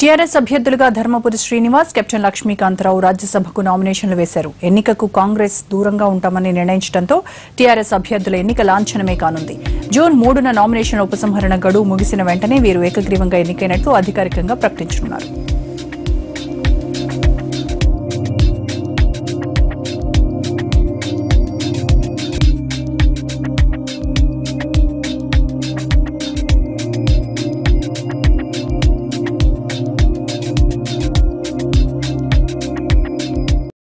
TRS అభ్యర్థులుగా Dharmapuri Srinivas captain Lakshmikantha Rao రాజ్యసభకు నామినేషన్లు వేశారు. ఎన్నికకు కాంగ్రెస్ దూరంగా ఉంటామని నిర్ణయించడంతో టీఆర్ఎస్ అభ్యర్థుల ఎన్నిక లాంఛనమే కానుంది. జూన్ మూడున నామినేషన్ ఉపసంహరణ గడువు ముగిసిన వెంటనే వీరు ఏకగ్రీవంగా ఎన్నికైనట్లు అధికారికంగా ప్రకటించనున్నారు.